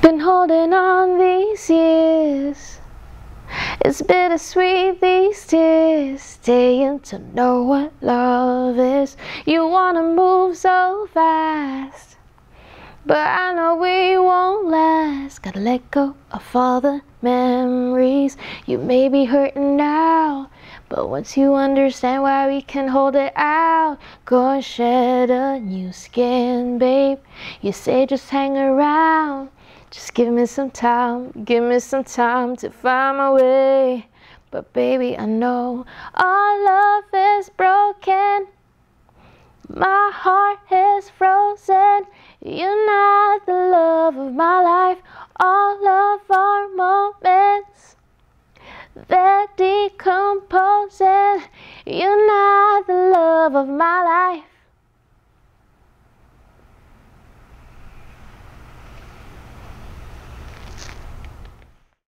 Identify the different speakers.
Speaker 1: Been holding on these years. It's bittersweet these tears. Staying to know what love is. You wanna move so fast. But I know we won't last. Gotta let go of all the memories. You may be hurting now. But once you understand why we can hold it out, go and shed a new skin, babe. You say just hang around. Just give me some time, give me some time to find my way. But baby, I know our love is broken. My heart is frozen. You're not the love of my life. All of our moments, they're decomposing. You're not the love of my life.